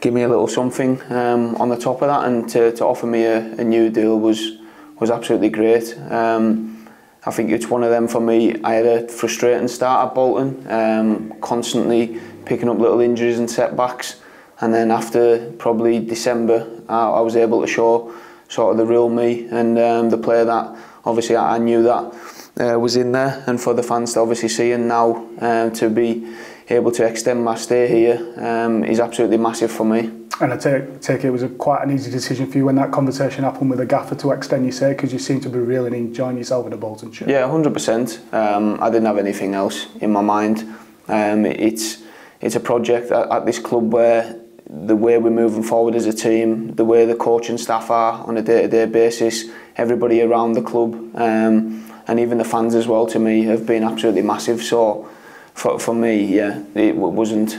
give me a little something um, on the top of that, and to, to offer me a, a new deal was was absolutely great. Um, I think it's one of them for me. I had a frustrating start at Bolton, um, constantly picking up little injuries and setbacks. And then after probably December, I, I was able to show sort of the real me and um, the player that obviously I, I knew that uh, was in there. And for the fans to obviously see and now uh, to be able to extend my stay here um, is absolutely massive for me. And I take, take it was a, quite an easy decision for you when that conversation happened with the gaffer to extend your stay because you seem to be really enjoying yourself in the Bolton Show. Yeah, 100%. Um, I didn't have anything else in my mind. Um, it's, it's a project at, at this club where the way we're moving forward as a team, the way the coaching staff are on a day-to-day -day basis, everybody around the club um, and even the fans as well to me have been absolutely massive. So for, for me, yeah, it wasn't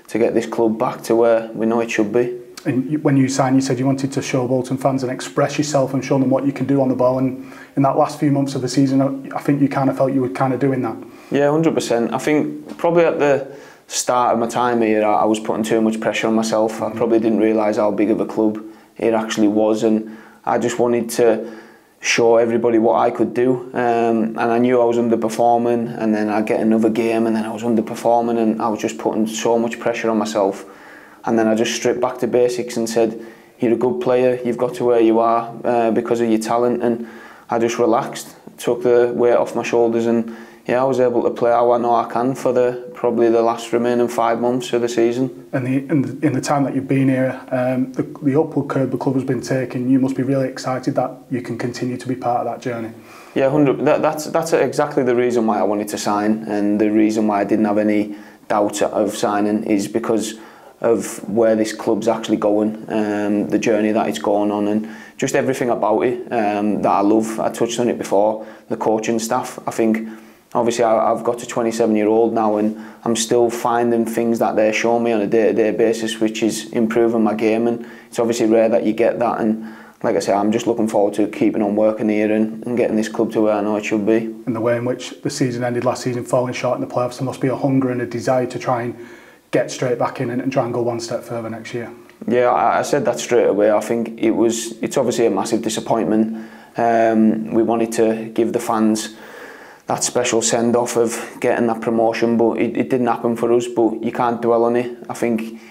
to get this club back to where we know it should be. And when you signed, you said you wanted to show Bolton fans and express yourself and show them what you can do on the ball. And in that last few months of the season, I think you kind of felt you were kind of doing that. Yeah, 100%. I think probably at the start of my time here, I was putting too much pressure on myself. I mm. probably didn't realize how big of a club it actually was. And I just wanted to show everybody what I could do. Um, and I knew I was underperforming, and then I'd get another game, and then I was underperforming, and I was just putting so much pressure on myself. And then I just stripped back to basics and said, You're a good player, you've got to where you are uh, because of your talent. And I just relaxed, took the weight off my shoulders, and yeah, I was able to play how I know I can for the probably the last remaining five months of the season. And the, in, the, in the time that you've been here, um, the, the upward curve the club has been taking, you must be really excited that you can continue to be part of that journey. Yeah, 100, that, that's, that's exactly the reason why I wanted to sign and the reason why I didn't have any doubt of signing is because of where this club's actually going, um, the journey that it's going on, and just everything about it um, that I love. I touched on it before, the coaching staff. I think obviously I, have got a 27 year old now and I'm still finding things that they're showing me on a day to day basis which is improving my game and it's obviously rare that you get that and like I say, I'm just looking forward to keeping on working here and, and getting this club to where I know it should be. And the way in which the season ended last season, falling short in the playoffs, there must be a hunger and a desire to try and get straight back in and, and try and go one step further next year. Yeah, I, I said that straight away. I think it was, it's obviously a massive disappointment. Um, we wanted to give the fans that special send off of getting that promotion, but it, it didn't happen for us. But you can't dwell on it. I think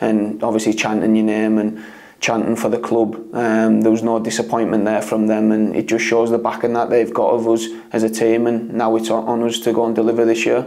and obviously chanting your name and chanting for the club um, there was no disappointment there from them and it just shows the backing that they've got of us as a team and now it's on us to go and deliver this year